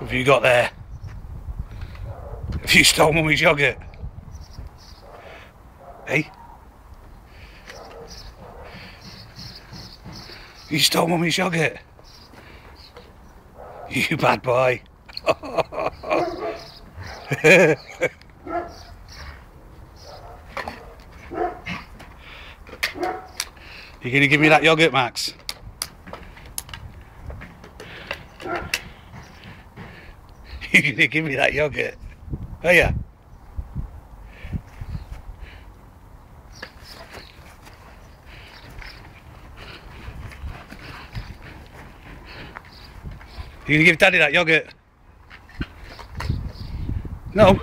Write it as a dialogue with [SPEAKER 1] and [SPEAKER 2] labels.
[SPEAKER 1] have you got there? Have you stole mummy's yogurt? Hey? You stole mummy's yogurt? You bad boy. You gonna give me that yogurt, Max? You gonna give me that yogurt? Oh yeah. You gonna give Daddy that yogurt? No.